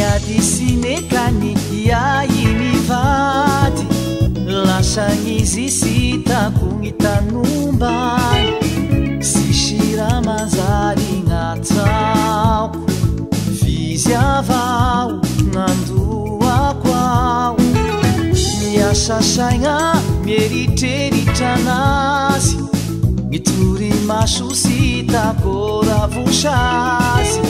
adi sy mekaniky ai mivady lasagnizysitako ny tanombany sisyrah manjary gn'atsaoko vizy avao n'andoako ao miasasaigna mieritreritranazy ny tsory masositakoôravosazy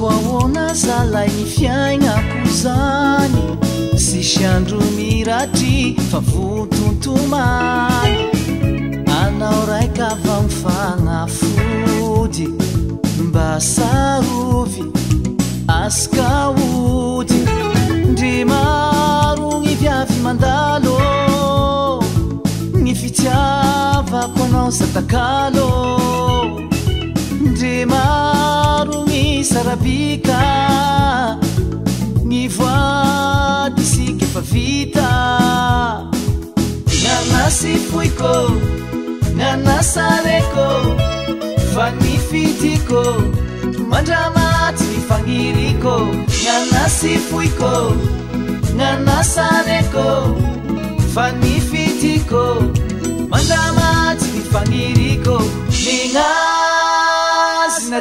koahona zalay gny fiaignako zany sysyandro miratry fa votontomany anao raika avao my fagnafody mba sarovy askaody ndrymaro gny piavy mandalo gny fitiavako anao zatakalo iay voatysiky favitaaasyfoik aask famifitko mandramatsy my fairkaasyfoik asako faymifitiko mandrama tsy my faniriko mi azina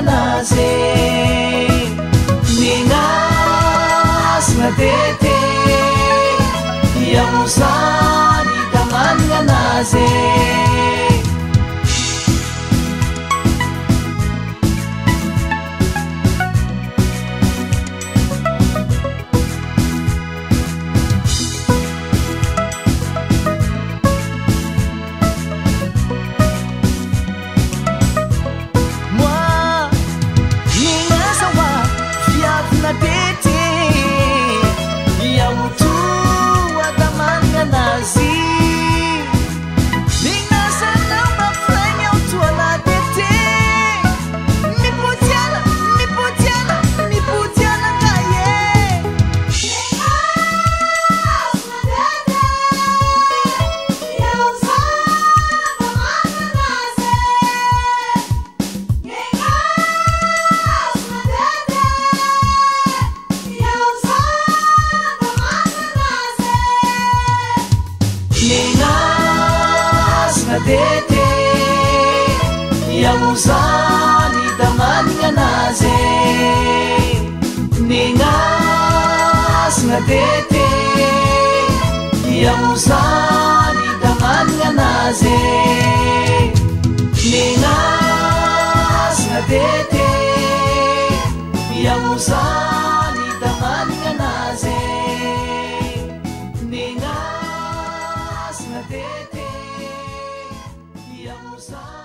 े мнасмतтे янусатмнназे त स तमते तेتेा तमते ेे sorry.